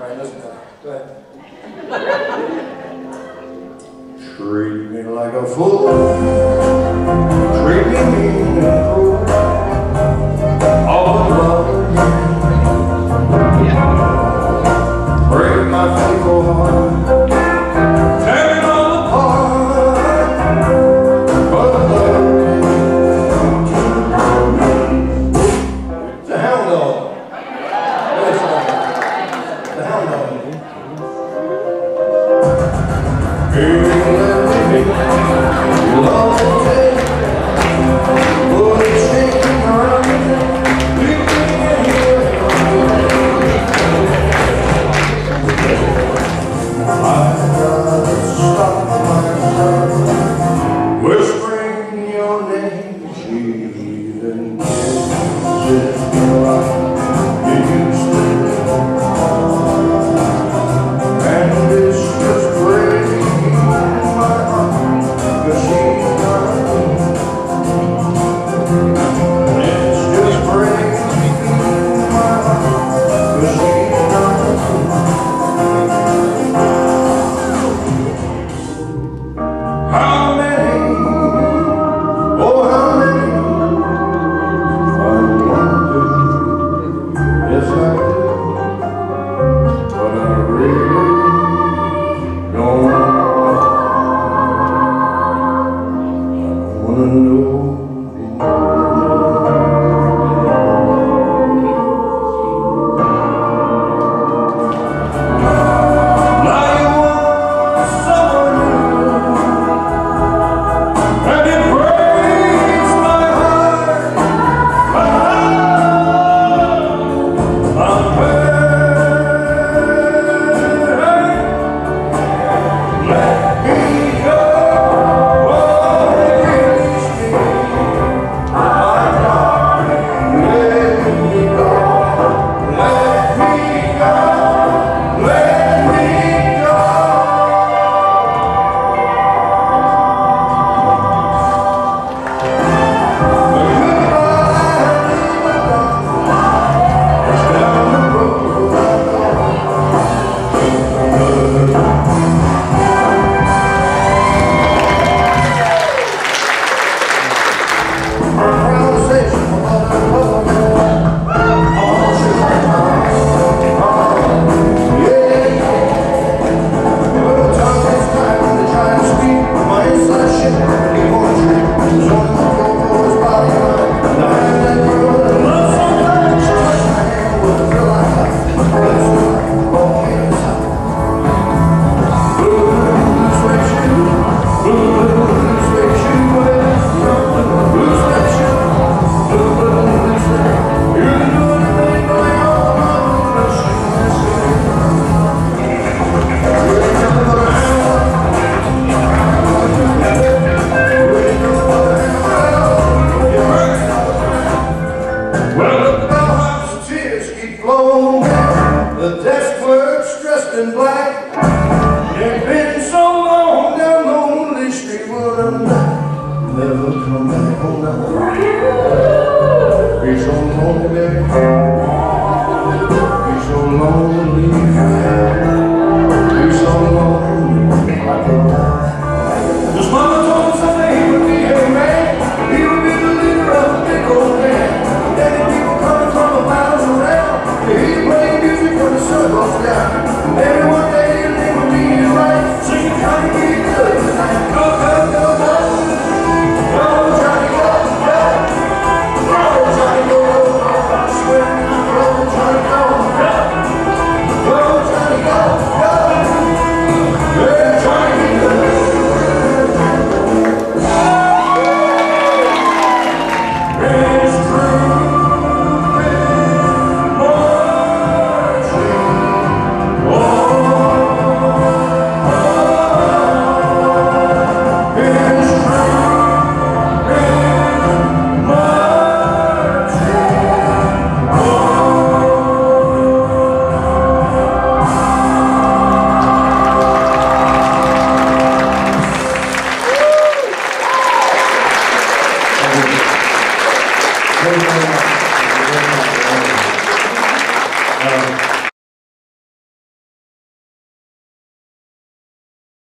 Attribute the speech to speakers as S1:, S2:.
S1: All right, let's go. Go ahead. Treat me like a fool. Treat me mean. Amen. Holy and black. It's been so long down lonely street, but I'm not never come back oh, home now. Be so lonely, be so lonely. Gracias.